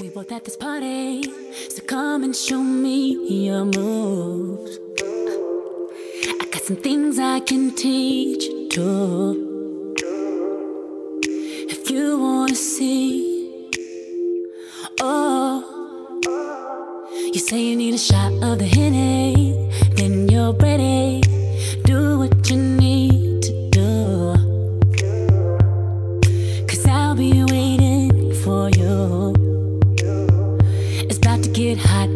We both at this party. So come and show me your moves. I got some things I can teach you too. If you wanna see, oh, you say you need a shot of the henny, hot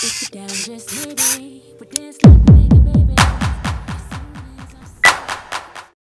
If you're down, just maybe we dance like